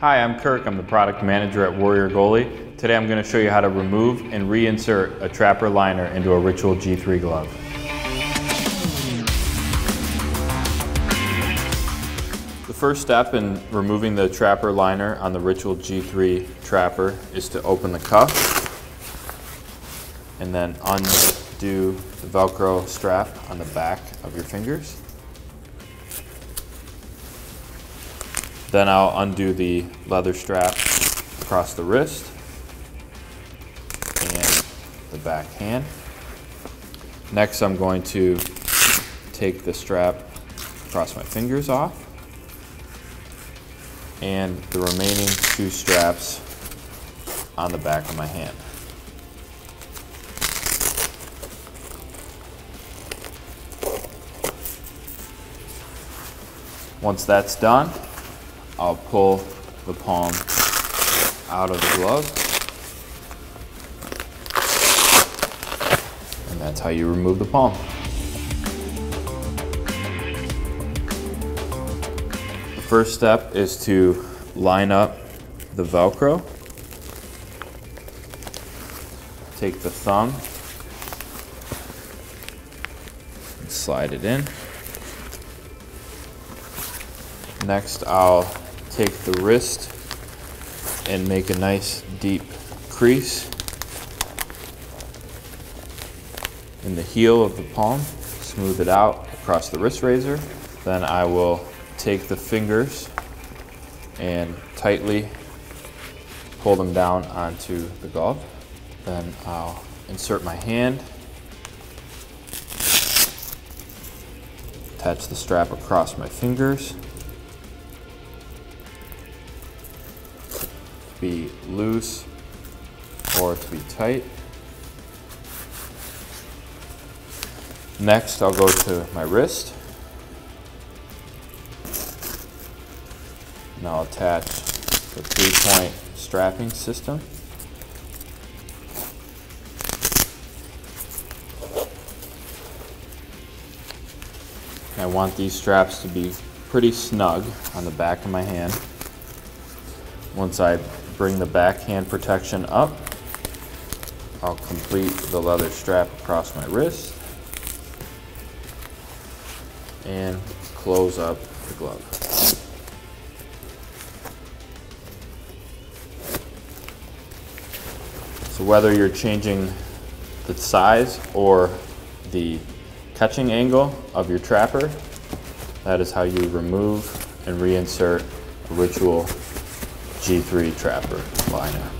Hi, I'm Kirk. I'm the product manager at Warrior Goalie. Today I'm going to show you how to remove and reinsert a trapper liner into a Ritual G3 glove. The first step in removing the trapper liner on the Ritual G3 trapper is to open the cuff and then undo the Velcro strap on the back of your fingers. Then I'll undo the leather strap across the wrist and the back hand. Next I'm going to take the strap across my fingers off and the remaining two straps on the back of my hand. Once that's done, I'll pull the palm out of the glove. And that's how you remove the palm. The first step is to line up the Velcro. Take the thumb and slide it in. Next, I'll take the wrist and make a nice deep crease in the heel of the palm, smooth it out across the wrist razor. Then I will take the fingers and tightly pull them down onto the glove. Then I'll insert my hand, attach the strap across my fingers, be loose or to be tight. Next, I'll go to my wrist. Now I'll attach the three-point strapping system. I want these straps to be pretty snug on the back of my hand. Once I bring the backhand protection up. I'll complete the leather strap across my wrist and close up the glove. So whether you're changing the size or the catching angle of your trapper, that is how you remove and reinsert a ritual G3 Trapper liner.